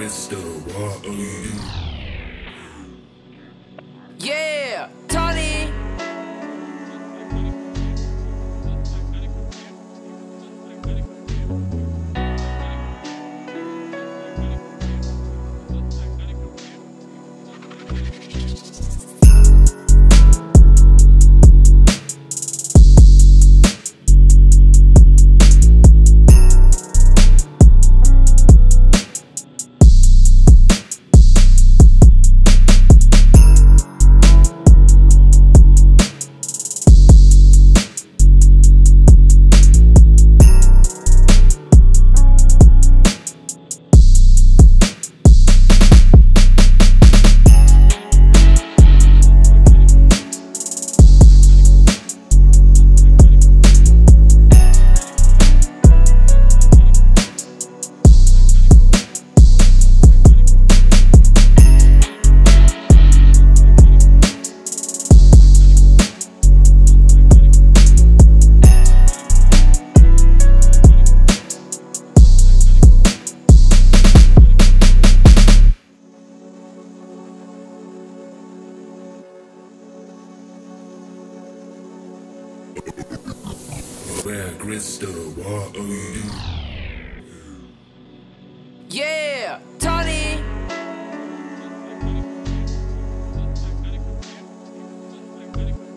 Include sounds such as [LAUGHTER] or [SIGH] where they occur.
Crystal, what Where Crystal, what are you? doing? Yeah, Tony. [LAUGHS]